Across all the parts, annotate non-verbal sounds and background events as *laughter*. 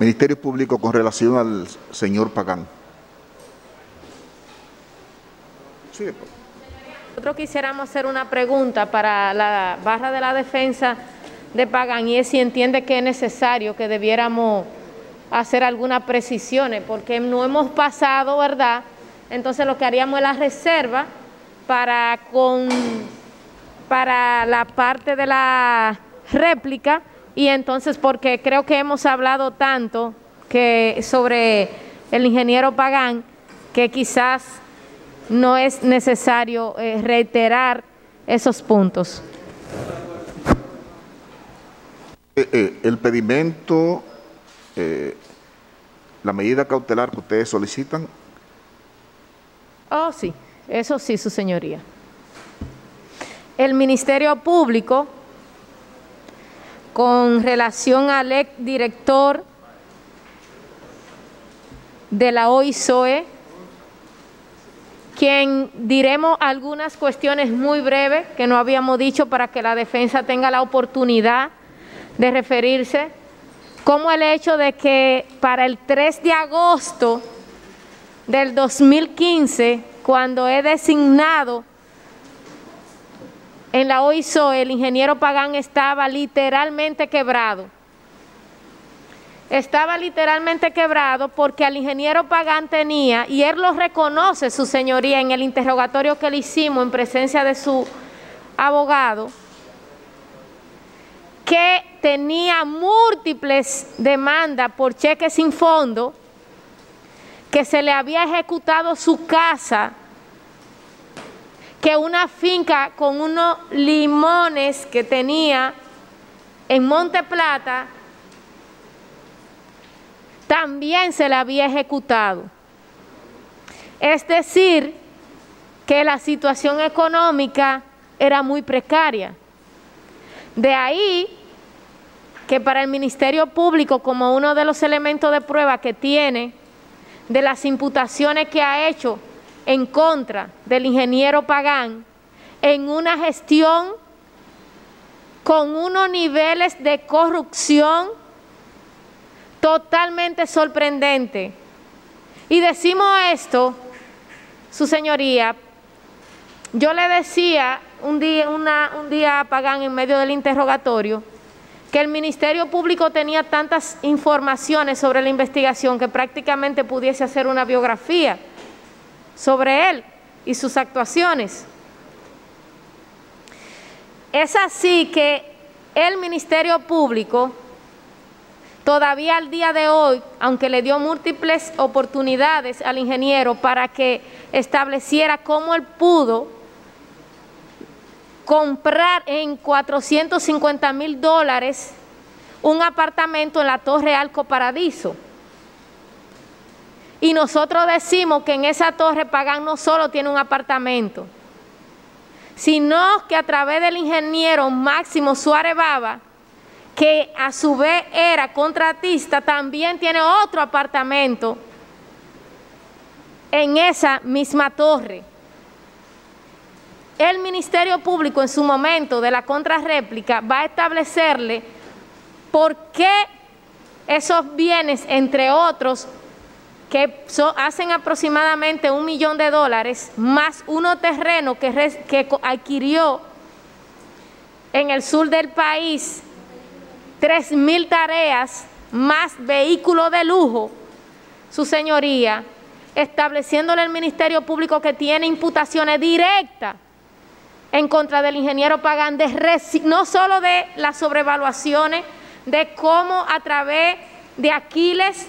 Ministerio Público con relación al señor Pagán. Sí, Nosotros quisiéramos hacer una pregunta para la barra de la defensa de Pagán y es si entiende que es necesario que debiéramos hacer algunas precisiones, porque no hemos pasado, ¿verdad? Entonces lo que haríamos es la reserva para, con, para la parte de la réplica y entonces porque creo que hemos hablado tanto que sobre el ingeniero Pagán que quizás no es necesario eh, reiterar esos puntos. Eh, eh, el pedimento, la medida cautelar que ustedes solicitan. Oh, sí, eso sí, su señoría. El Ministerio Público, con relación al ex director de la OISOE, quien diremos algunas cuestiones muy breves que no habíamos dicho para que la defensa tenga la oportunidad de referirse, como el hecho de que para el 3 de agosto del 2015, cuando he designado en la OISO, el ingeniero Pagán estaba literalmente quebrado. Estaba literalmente quebrado porque al ingeniero Pagán tenía, y él lo reconoce, su señoría, en el interrogatorio que le hicimos en presencia de su abogado, que tenía múltiples demandas por cheques sin fondo, que se le había ejecutado su casa, que una finca con unos limones que tenía en Monte Plata también se le había ejecutado. Es decir, que la situación económica era muy precaria. De ahí que para el Ministerio Público, como uno de los elementos de prueba que tiene de las imputaciones que ha hecho en contra del ingeniero Pagán, en una gestión con unos niveles de corrupción totalmente sorprendente. Y decimos esto, su señoría, yo le decía un día, un día a Pagán en medio del interrogatorio, que el Ministerio Público tenía tantas informaciones sobre la investigación que prácticamente pudiese hacer una biografía sobre él y sus actuaciones. Es así que el Ministerio Público, todavía al día de hoy, aunque le dio múltiples oportunidades al ingeniero para que estableciera cómo él pudo comprar en 450 mil dólares un apartamento en la Torre Alco Paradiso. Y nosotros decimos que en esa torre Pagán no solo tiene un apartamento, sino que a través del ingeniero Máximo Suárez Baba, que a su vez era contratista, también tiene otro apartamento en esa misma torre. El Ministerio Público en su momento de la contrarréplica va a establecerle por qué esos bienes, entre otros, que hacen aproximadamente un millón de dólares, más uno terreno que, adquirió en el sur del país, tres mil tareas, más vehículos de lujo, su señoría, estableciéndole al Ministerio Público que tiene imputaciones directas en contra del ingeniero Pagán, no solo de las sobrevaluaciones, de cómo a través de Aquiles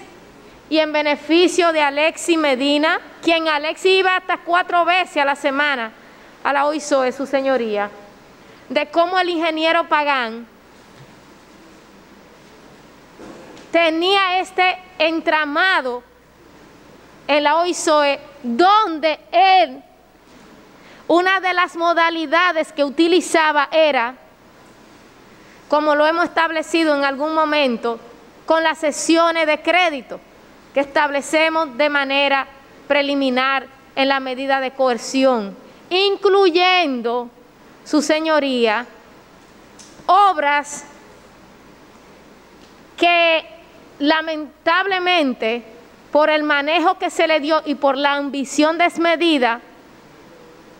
y en beneficio de Alexi Medina, quien Alexi iba hasta cuatro veces a la semana a la OISOE, su señoría, de cómo el ingeniero Pagán tenía este entramado en la OISOE donde él una de las modalidades que utilizaba era, como lo hemos establecido en algún momento, con las sesiones de crédito que establecemos de manera preliminar en la medida de coerción, incluyendo, su señoría, obras que lamentablemente, por el manejo que se le dio y por la ambición desmedida,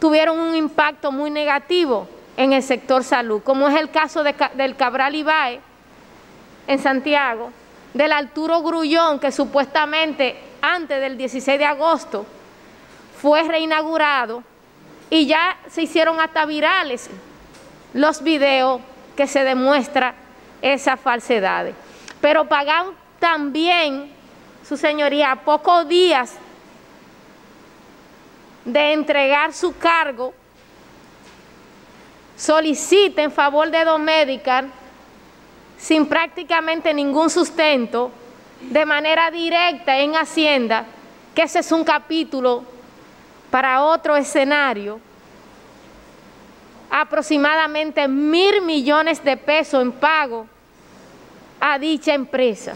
tuvieron un impacto muy negativo en el sector salud, como es el caso del Cabral Ibae en Santiago, del Arturo Grullón, que supuestamente antes del 16 de agosto fue reinaugurado y ya se hicieron hasta virales los videos que se demuestra esas falsedades. Pero pagan también, su señoría, a pocos días de entregar su cargo, solicita en favor de Domedical sin prácticamente ningún sustento, de manera directa en Hacienda, que ese es un capítulo para otro escenario, aproximadamente mil millones de pesos en pago a dicha empresa.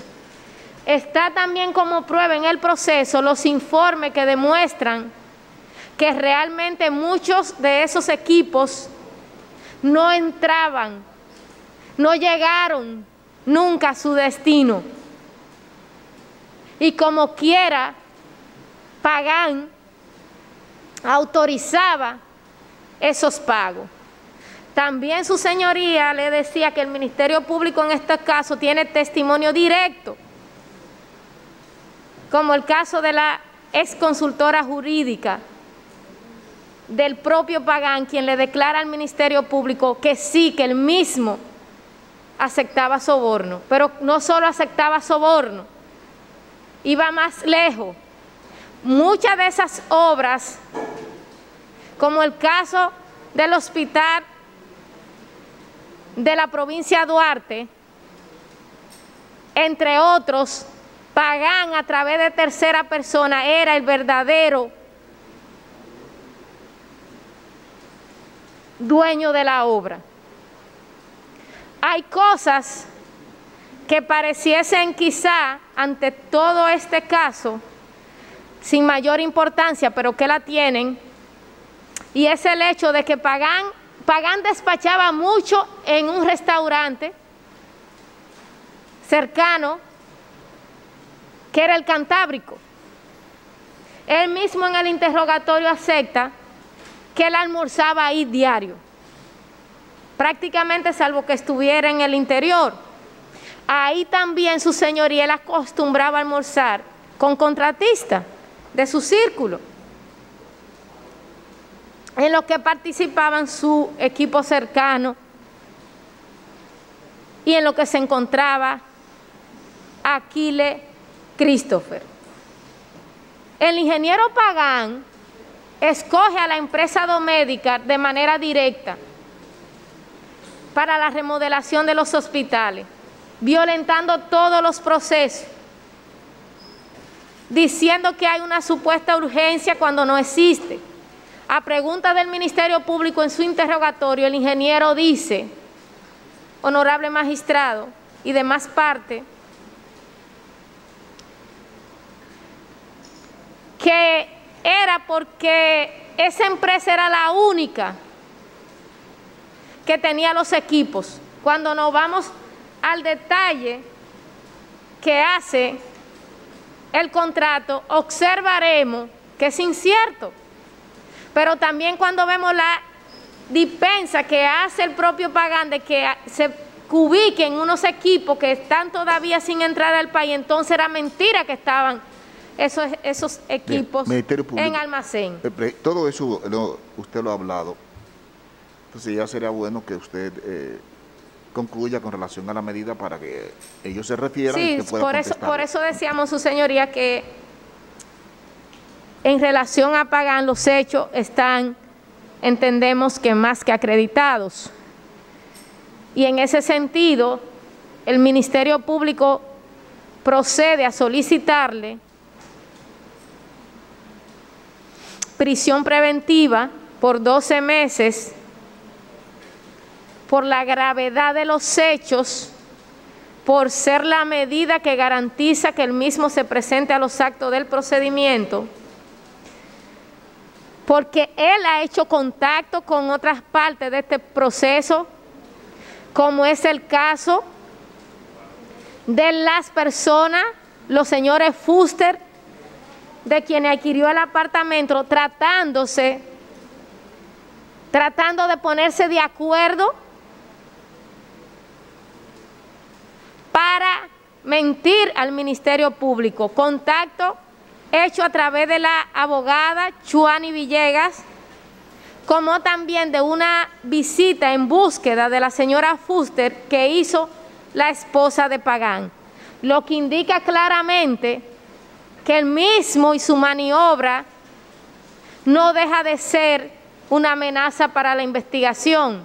Está también como prueba en el proceso los informes que demuestran que realmente muchos de esos equipos no entraban no llegaron nunca a su destino. Y como quiera, Pagán autorizaba esos pagos. También su señoría le decía que el Ministerio Público en este caso tiene testimonio directo, como el caso de la ex consultora jurídica del propio Pagán, quien le declara al Ministerio Público que sí, que el mismo aceptaba soborno, pero no solo aceptaba soborno, iba más lejos. Muchas de esas obras, como el caso del hospital de la provincia de Duarte, entre otros, Pagán a través de tercera persona era el verdadero dueño de la obra hay cosas que pareciesen quizá ante todo este caso sin mayor importancia, pero que la tienen, y es el hecho de que Pagán, Pagán despachaba mucho en un restaurante cercano, que era el Cantábrico. Él mismo en el interrogatorio acepta que él almorzaba ahí diario prácticamente salvo que estuviera en el interior. Ahí también su señoría él acostumbraba a almorzar con contratistas de su círculo, en los que participaban su equipo cercano y en lo que se encontraba Aquile Christopher. El ingeniero Pagán escoge a la empresa domédica de manera directa para la remodelación de los hospitales, violentando todos los procesos, diciendo que hay una supuesta urgencia cuando no existe. A pregunta del Ministerio Público en su interrogatorio, el ingeniero dice, honorable magistrado y demás parte, que era porque esa empresa era la única que tenía los equipos. Cuando nos vamos al detalle que hace el contrato, observaremos que es incierto. Pero también cuando vemos la dispensa que hace el propio Pagán que se ubiquen unos equipos que están todavía sin entrar al país, entonces era mentira que estaban esos, esos equipos en almacén. Eh, todo eso usted lo ha hablado. Entonces ya sería bueno que usted eh, concluya con relación a la medida para que ellos se refieran sí, y por eso, por eso decíamos, su señoría, que en relación a Pagán los hechos están, entendemos que más que acreditados. Y en ese sentido, el Ministerio Público procede a solicitarle prisión preventiva por 12 meses por la gravedad de los hechos, por ser la medida que garantiza que el mismo se presente a los actos del procedimiento, porque él ha hecho contacto con otras partes de este proceso, como es el caso de las personas, los señores Fuster, de quien adquirió el apartamento, tratándose, tratando de ponerse de acuerdo para mentir al Ministerio Público. Contacto hecho a través de la abogada Chuani Villegas, como también de una visita en búsqueda de la señora Fuster que hizo la esposa de Pagán, lo que indica claramente que el mismo y su maniobra no deja de ser una amenaza para la investigación,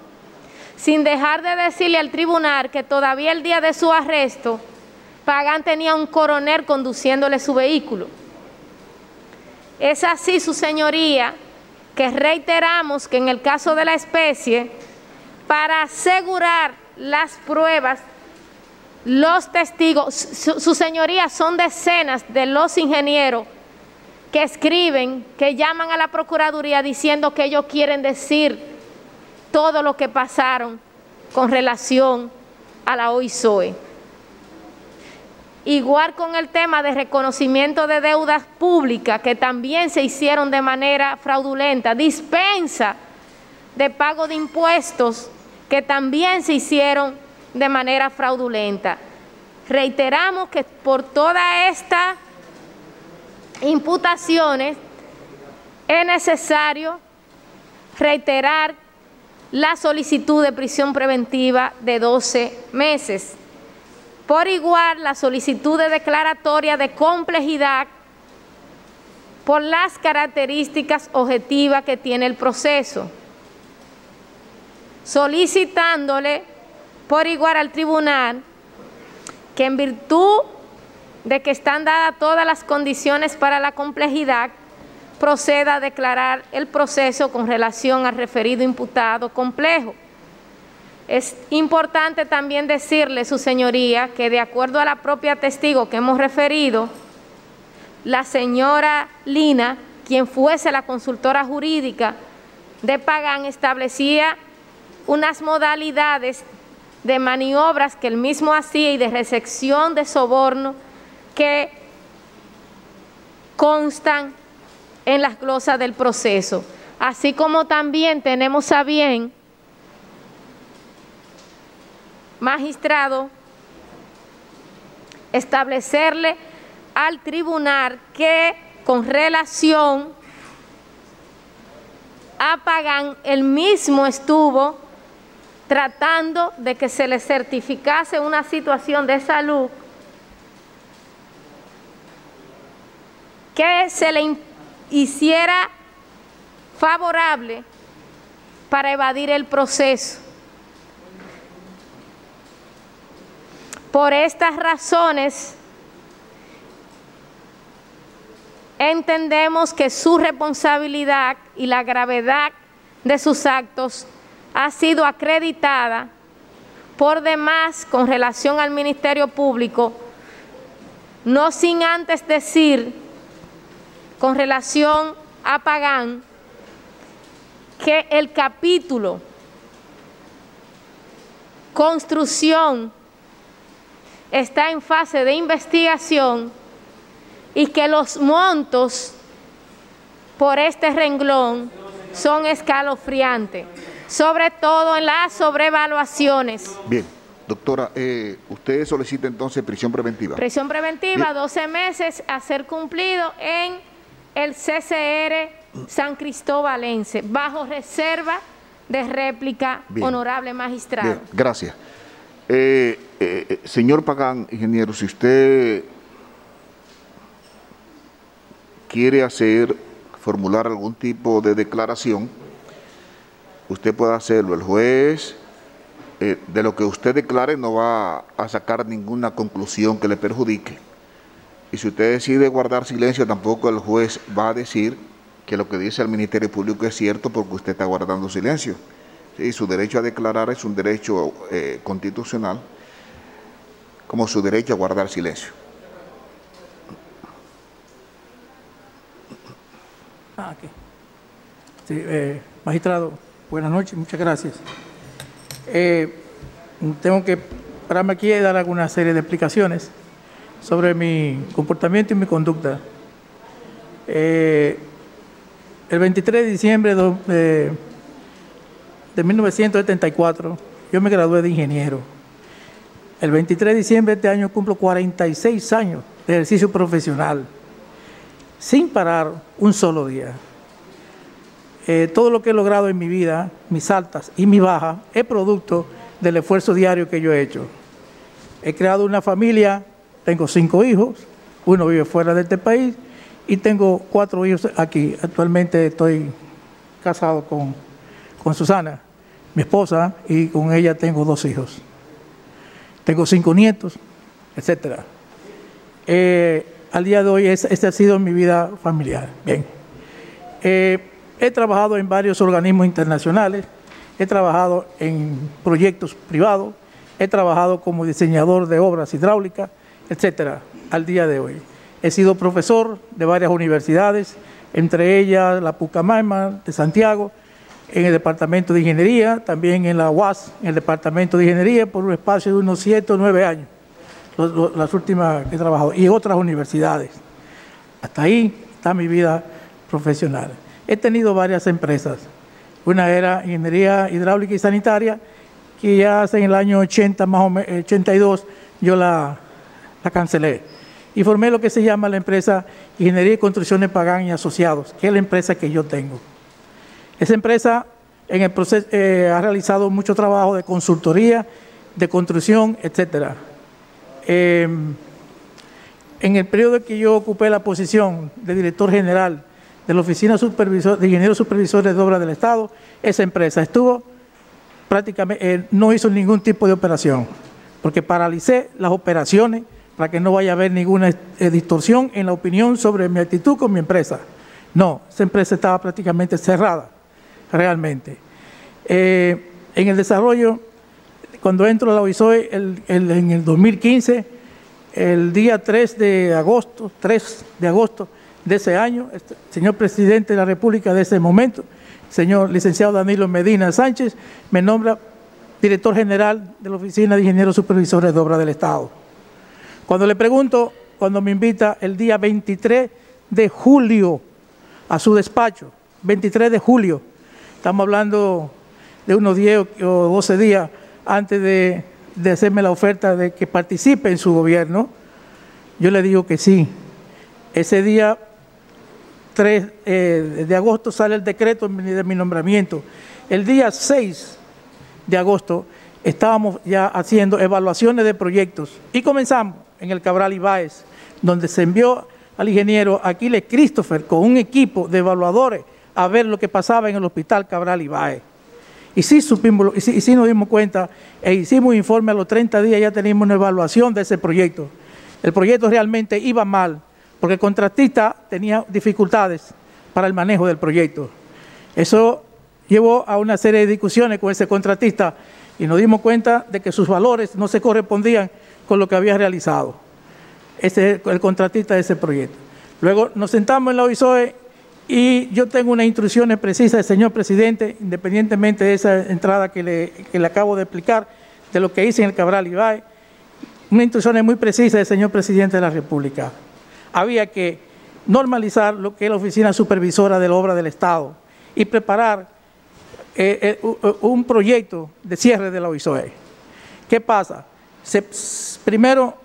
sin dejar de decirle al tribunal que todavía el día de su arresto, Pagán tenía un coronel conduciéndole su vehículo. Es así, su señoría, que reiteramos que en el caso de la especie, para asegurar las pruebas, los testigos, su, señoría, son decenas de los ingenieros que escriben, que llaman a la Procuraduría diciendo que ellos quieren decir todo lo que pasaron con relación a la OISOE. Igual con el tema de reconocimiento de deudas públicas que también se hicieron de manera fraudulenta, dispensa de pago de impuestos que también se hicieron de manera fraudulenta. Reiteramos que por todas estas imputaciones es necesario reiterar la solicitud de prisión preventiva de 12 meses. Por igual la solicitud de declaratoria de complejidad por las características objetivas que tiene el proceso, solicitándole por igual al tribunal que en virtud de que están dadas todas las condiciones para la complejidad, proceda a declarar el proceso con relación al referido imputado complejo. Es importante también decirle, su señoría, que de acuerdo a la propia testigo que hemos referido, la señora Lina, quien fuese la consultora jurídica de Pagán, establecía unas modalidades de maniobras que él mismo hacía y de recepción de soborno que constan en las glosas del proceso. Así como también tenemos a bien magistrado establecerle al tribunal que con relación a Pagán, el mismo estuvo tratando de que se le certificase una situación de salud que se le hiciera favorable para evadir el proceso. Por estas razones, entendemos que su responsabilidad y la gravedad de sus actos ha sido acreditada por demás con relación al Ministerio Público, no sin antes decir con relación a Pagán que el capítulo construcción está en fase de investigación y que los montos por este renglón son escalofriantes, sobre todo en las sobrevaluaciones. Bien, doctora, eh, usted solicita entonces prisión preventiva. Prisión preventiva, 12 meses a ser cumplido en el CCR San Cristóbalense, bajo reserva de réplica, honorable magistrado. Bien, gracias. Eh, eh, señor Pagán, ingeniero, si usted quiere hacer, formular algún tipo de declaración, usted puede hacerlo. El juez, eh, de lo que usted declare, no va a sacar ninguna conclusión que le perjudique. Y si usted decide guardar silencio, tampoco el juez va a decir que lo que dice el Ministerio Público es cierto porque usted está guardando silencio. Sí, su derecho a declarar es un derecho eh, constitucional, como su derecho a guardar silencio. Ah, eh, magistrado, buenas noches, muchas gracias. Eh, tengo que pararme aquí y dar alguna serie de explicaciones sobre mi comportamiento y mi conducta. Eh, el 23 de diciembre de, de 1974, yo me gradué de ingeniero. El 23 de diciembre de este año cumplo 46 años de ejercicio profesional, sin parar un solo día. Eh, todo lo que he logrado en mi vida, mis altas y mis bajas, es producto del esfuerzo diario que yo he hecho. He creado una familia, tengo cinco hijos, uno vive fuera de este país y tengo cuatro hijos aquí. Actualmente estoy casado con, Susana, mi esposa, y con ella tengo dos hijos. Tengo cinco nietos, etc. Eh, al día de hoy, esta ha sido mi vida familiar. Bien. Eh, he trabajado en varios organismos internacionales, he trabajado en proyectos privados, he trabajado como diseñador de obras hidráulicas, etcétera, al día de hoy. He sido profesor de varias universidades, entre ellas la Pucamaima de Santiago, en el Departamento de Ingeniería, también en la UAS, en el Departamento de Ingeniería, por un espacio de unos 7 o 9 años, las últimas que he trabajado, y otras universidades. Hasta ahí está mi vida profesional. He tenido varias empresas. Una era Ingeniería Hidráulica y Sanitaria, que ya hace en el año 80, más o menos, 82, yo la, la cancelé. Y formé lo que se llama la empresa Ingeniería y Construcciones Pagán y Asociados, que es la empresa que yo tengo. Esa empresa en el proceso, eh, ha realizado mucho trabajo de consultoría, de construcción, etc. Em, en el periodo que yo ocupé la posición de director general de la Oficina Supervisor, de Ingenieros Supervisores de Obras del Estado, esa empresa estuvo prácticamente, eh, no hizo ningún tipo de operación, porque paralicé las operaciones para que no vaya a haber ninguna eh, distorsión en la opinión sobre mi actitud con mi empresa. No, esa empresa estaba prácticamente cerrada, realmente. Eh, en el desarrollo, cuando entro a la OISOE en el 2015, el día 3 de agosto, 3 de agosto, de ese año, el este, señor presidente de la República de ese momento, señor licenciado Danilo Medina Sánchez, me nombra director general de la Oficina de Ingenieros Supervisores de Obra del Estado. Cuando le pregunto, cuando me invita el día 23 de julio a su despacho, 23 de julio, estamos hablando de unos 10 o 12 días antes de, hacerme la oferta de que participe en su gobierno, yo le digo que sí. Ese día 3 eh, de agosto sale el decreto de mi nombramiento. El día 6 de agosto estábamos ya haciendo evaluaciones de proyectos y comenzamos en el Cabral Ibáez, donde se envió al ingeniero Aquiles Christopher con un equipo de evaluadores a ver lo que pasaba en el hospital Cabral Ibáez. Y sí, supimos, y sí, nos dimos cuenta e hicimos un informe a los 30 días, ya teníamos una evaluación de ese proyecto. El proyecto realmente iba mal, porque el contratista tenía dificultades para el manejo del proyecto. Eso llevó a una serie de discusiones con ese contratista y nos dimos cuenta de que sus valores no se correspondían con lo que había realizado ese, el contratista de ese proyecto. Luego nos sentamos en la OISOE y yo tengo unas instrucciones precisas del señor presidente, independientemente de esa entrada que le, que le acabo de explicar, de lo que hice en el Cabral Ibae, una instrucción muy precisa del señor presidente de la República había que normalizar lo que es la oficina supervisora de la obra del Estado y preparar eh, eh, un proyecto de cierre de la OISOE. ¿Qué pasa? Primero,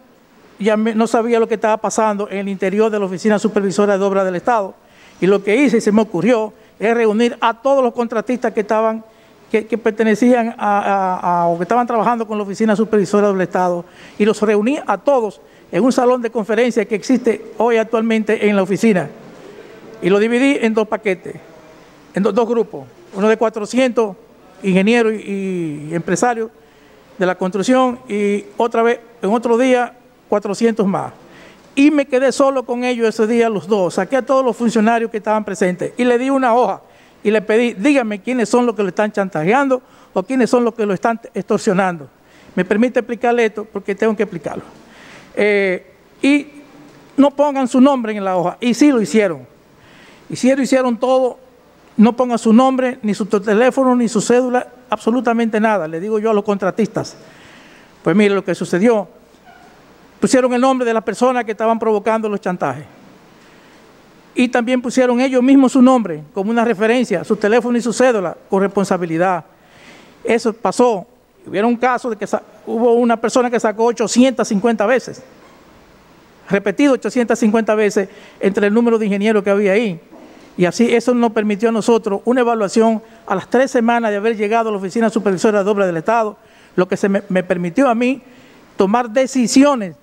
ya no sabía lo que estaba pasando en el interior de la oficina supervisora de obra del Estado y lo que hice y se me ocurrió es reunir a todos los contratistas que estaban que, pertenecían a, o que estaban trabajando con la oficina supervisora del Estado y los reuní a todos en un salón de conferencia que existe hoy actualmente en la oficina. Y lo dividí en dos paquetes, en dos, grupos. Uno de 400 ingenieros y, empresarios de la construcción y otra vez, en otro día, 400 más. Y me quedé solo con ellos ese día los dos. Saqué a todos los funcionarios que estaban presentes y le di una hoja y le pedí, dígame quiénes son los que lo están chantajeando o quiénes son los que lo están extorsionando. Me permite explicarle esto porque tengo que explicarlo. Eh, y no pongan su nombre en la hoja. Y sí lo hicieron. Hicieron, hicieron todo. No pongan su nombre, ni su teléfono, ni su cédula, absolutamente nada. Le digo yo a los contratistas. Pues mire lo que sucedió. Pusieron el nombre de las personas que estaban provocando los chantajes. Y también pusieron ellos mismos su nombre como una referencia, su teléfono y su cédula, con responsabilidad. Eso pasó. Hubiera un caso de que hubo una persona que sacó 850 veces, repetido 850 veces entre el número de ingenieros que había ahí. Y así eso nos permitió a nosotros una evaluación a las tres semanas de haber llegado a la Oficina Supervisora de Obras del Estado, lo que se me, permitió a mí tomar decisiones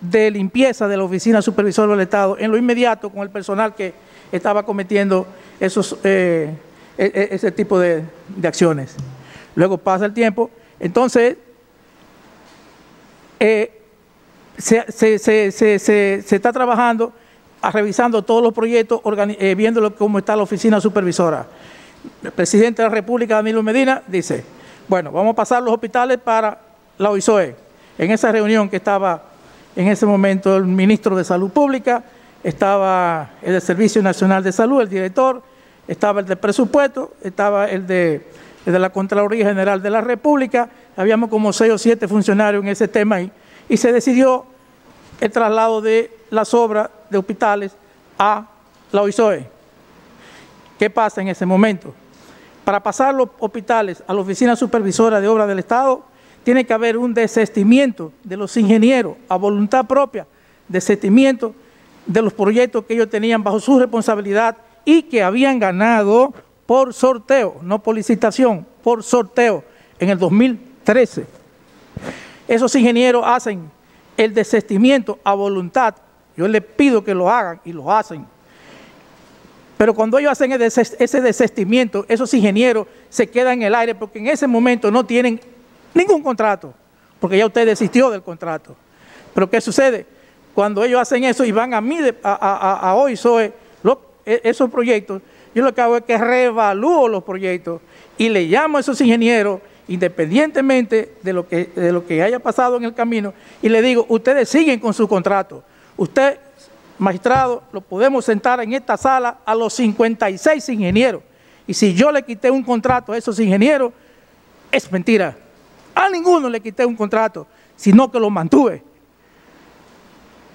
de limpieza de la Oficina Supervisora del Estado en lo inmediato con el personal que estaba cometiendo esos, eh, e, e, ese tipo de, acciones. Luego pasa el tiempo, entonces eh, se, está trabajando, revisando todos los proyectos, eh, viendo cómo está la oficina supervisora. El presidente de la República, Danilo Medina, dice, bueno, vamos a pasar los hospitales para la OISOE. En esa reunión que estaba en ese momento el ministro de Salud Pública, estaba el del Servicio Nacional de Salud, el director, estaba el de presupuesto, estaba el de, el de la Contraloría General de la República, habíamos como seis o siete funcionarios en ese tema ahí, y se decidió el traslado de las obras de hospitales a la OISOE. ¿Qué pasa en ese momento? Para pasar los hospitales a la Oficina Supervisora de Obras del Estado, tiene que haber un desestimiento de los ingenieros a voluntad propia, desestimiento de los proyectos que ellos tenían bajo su responsabilidad y que habían ganado por sorteo, no por licitación, por sorteo en el 2013. Esos ingenieros hacen el desestimiento a voluntad. Yo les pido que lo hagan y lo hacen. Pero cuando ellos hacen ese desestimiento, esos ingenieros se quedan en el aire porque en ese momento no tienen ningún contrato, porque ya usted desistió del contrato. Pero ¿qué sucede? Cuando ellos hacen eso y van a mí, a, hoy soy e, esos proyectos, yo lo que hago es que reevalúo los proyectos y le llamo a esos ingenieros independientemente de lo, que, de lo que haya pasado en el camino, y le digo, ustedes siguen con su contrato. Usted, magistrado, lo podemos sentar en esta sala a los 56 ingenieros. Y si yo le quité un contrato a esos ingenieros, es mentira. A ninguno le quité un contrato, sino que lo mantuve.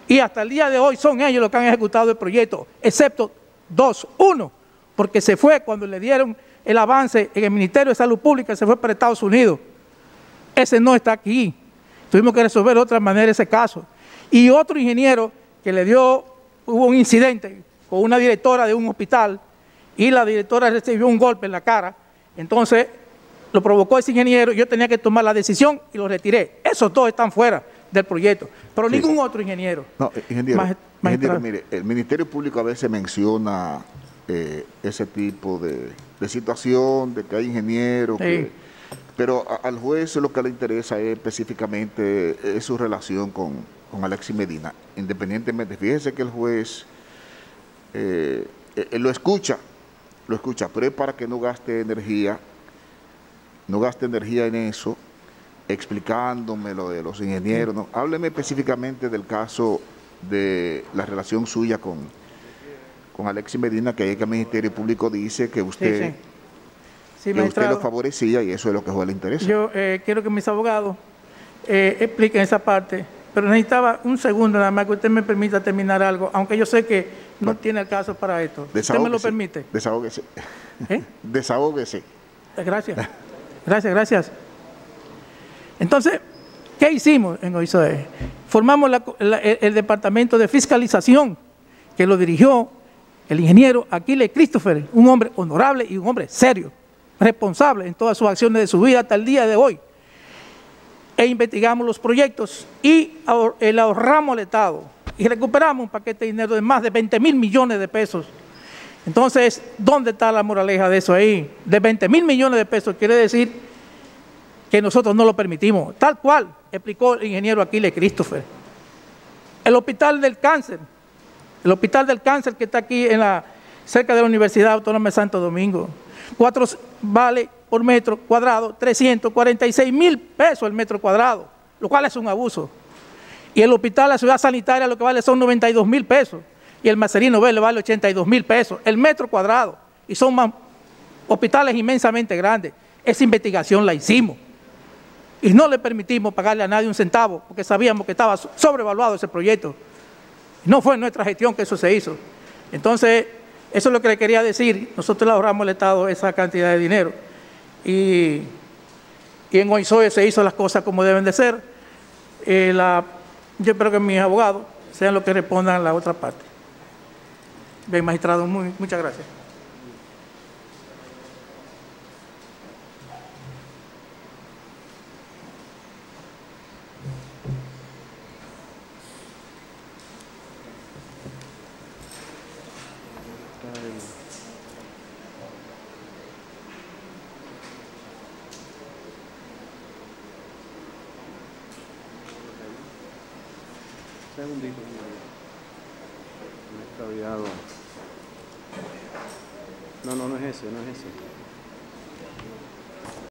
Y hasta el día de hoy son ellos los que han ejecutado el proyecto, excepto dos. Uno, porque se fue cuando le dieron el avance en el Ministerio de Salud Pública se fue para Estados Unidos. Ese no está aquí. Tuvimos que resolver de otra manera ese caso. Y otro ingeniero que le dio, hubo un incidente con una directora de un hospital y la directora recibió un golpe en la cara. Entonces lo provocó ese ingeniero, yo tenía que tomar la decisión y lo retiré. Esos dos están fuera del proyecto, pero ningún otro ingeniero. No, ingeniero, mire, el Ministerio Público a veces menciona eh, ese tipo de, situación, de que hay ingenieros, pero al juez lo que le interesa es específicamente es su relación con, con Alexis Medina, independientemente, fíjese que el juez eh, eh, lo escucha, lo escucha, pero es para que no gaste energía, no gaste energía en eso, explicándome lo de los ingenieros, no, hábleme específicamente del caso de la relación suya con con Alexis Medina, que el Ministerio Público dice que usted, usted lo favorecía y eso es lo que a le interesa. Yo eh, quiero que mis abogados eh, expliquen esa parte, pero necesitaba un segundo nada más que usted me permita terminar algo, aunque yo sé que no tiene el caso para esto. ¿Usted me lo permite? Desahógese. ¿Eh? *laughs* Desahógese. Gracias. Gracias, gracias. Entonces, ¿qué hicimos en OISOE? Formamos el departamento de fiscalización que lo dirigió el ingeniero Aquiles Christopher, un hombre honorable y un hombre serio, responsable en todas sus acciones de su vida hasta el día de hoy. E investigamos los proyectos y el ahorramos al Estado y recuperamos un paquete de dinero de más de 20 mil millones de pesos. Entonces, ¿dónde está la moraleja de eso ahí? De 20 mil millones de pesos quiere decir que nosotros no lo permitimos, tal cual explicó el ingeniero Aquiles Christopher. El Hospital del Cáncer el Hospital del Cáncer que está aquí en la, cerca de la Universidad Autónoma de Santo Domingo. Cuatro vale por metro cuadrado 346 mil pesos el metro cuadrado, lo cual es un abuso. Y el hospital, la ciudad sanitaria, lo que vale son 92 mil pesos. Y el Macerino B le vale 82 mil pesos, el metro cuadrado. Y son hospitales inmensamente grandes. Esa investigación la hicimos. y no le permitimos pagarle a nadie un centavo porque sabíamos que estaba sobrevaluado ese proyecto. No fue en nuestra gestión que eso se hizo. Entonces, eso es lo que le quería decir. Nosotros le ahorramos al Estado esa cantidad de dinero. Y, en Oisoe se hizo las cosas como deben de ser. Eh, yo espero que mis abogados sean los que respondan a la otra parte. Bien, magistrado, muchas gracias.